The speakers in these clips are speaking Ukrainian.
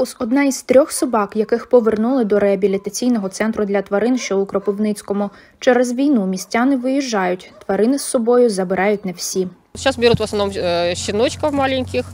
Руфус одна із трьох собак, яких повернули до реабілітаційного центру для тварин, що у Кропивницькому. Через війну містяни виїжджають. Тварини з собою забирають не всі. Сейчас берут в основном э, щеночков маленьких.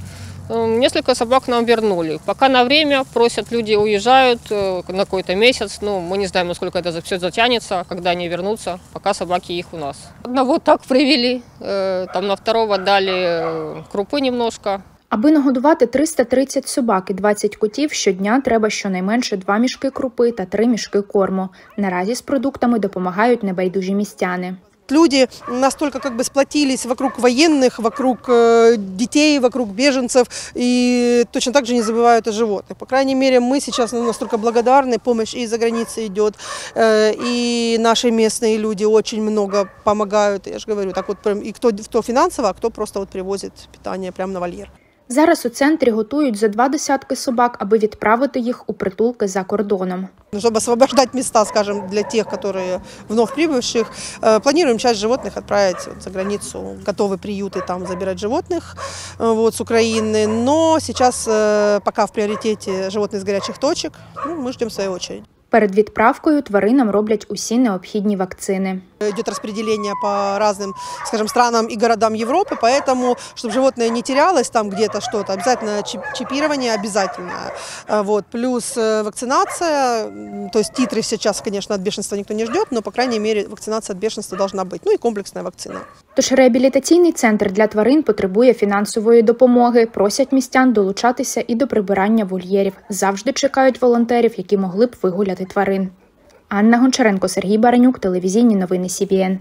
Э, Несколько собак нам вернули. Пока на время просят, люди уезжают э, на какой-то месяц. Ну, мы не знаем, насколько это все затянется, когда они вернутся. Пока собаки их у нас. Одного так привели, э, там на второго дали э, крупы немножко. Аби нагодувати 330 собак і 20 котів, щодня треба щонайменше два мішки крупи та три мішки корму. Наразі з продуктами допомагають небайдужі містяни. Люди настолько как бы сплотились вокруг военных, вокруг э, детей, вокруг беженцев и точно так же не забывают о животных. По крайней мере, мы сейчас ну, настолько благодарны, помощь и из-за границы идет, э, и наши местные люди очень много помогают, я же говорю, так вот прям, и кто, кто финансово, а кто просто вот привозит питание прямо на вольер. Зараз у центрі готують за два десятки собак, аби відправити їх у притулки за кордоном. Ну, Чтобы освобождать места, скажем, для тех, которые вновь прибывших, э, планируем часть животных отправить вот за границу, готовы приюты там забирать животных э, вот, с Украины. Но сейчас э, пока в приоритете животные с горячих точек, ну, мы ждем своей очереди. Перед відправкою тваринам роблять усі необхідні вакцини. Идет распределение по разным, скажем, странам и городам Европы, поэтому, чтобы животное не терялось там где-то что-то, обязательно чип- чипирование обязательно. А Вот. Плюс э, вакцинация, м, то есть титры сейчас, конечно, от бешенства никто не ждет, но, по крайней мере, вакцинация от бешенства должна быть. Ну и комплексная вакцина. Тож реабілітаційний центр для тварин потребує фінансової допомоги. Просять містян долучатися і до прибирання вольєрів. Завжди чекають волонтерів, які могли б вигуляти тварин. Анна Гончаренко, Сергій Баранюк, телевізійні новини СІБІН.